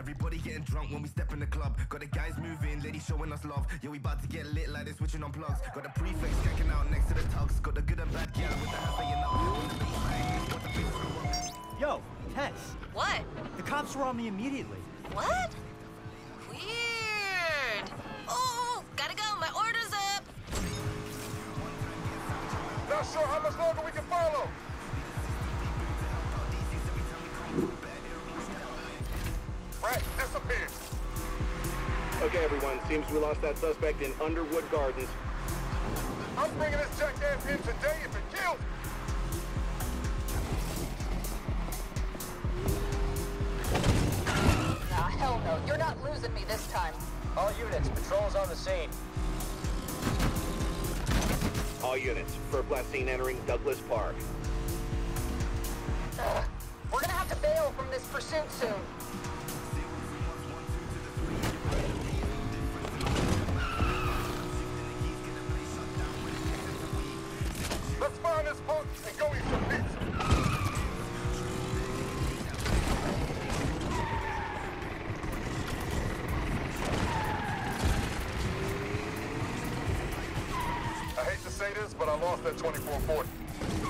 Everybody getting drunk when we step in the club. Got the guys moving, ladies showing us love. Yeah, we about to get lit like they're switching on plugs. Got the prefix checking out next to the tugs. Got the good and bad gal with the hands laying up. On the baseline, got the bass go up. Yo, Tess, What? the cops were on me immediately. What? Sure how much longer we can follow. Rat disappeared. Okay, everyone. Seems we lost that suspect in Underwood Gardens. I'm bringing this jackass in today if it kills. Nah, hell no. You're not losing me this time. All units, patrols on the scene. All units, FERP last seen entering Douglas Park. Ugh. We're gonna have to bail from this pursuit soon. Let's find this punk hate to say this, but I lost that 2440.